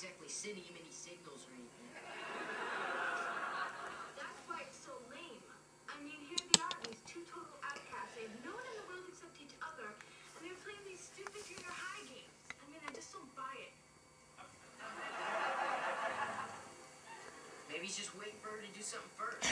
exactly sending him any signals or anything. That's why it's so lame. I mean, here they are, these two total outcasts. They have no one in the world except each other, and they're playing these stupid junior high games. I mean, I just don't buy it. Maybe he's just waiting for her to do something first.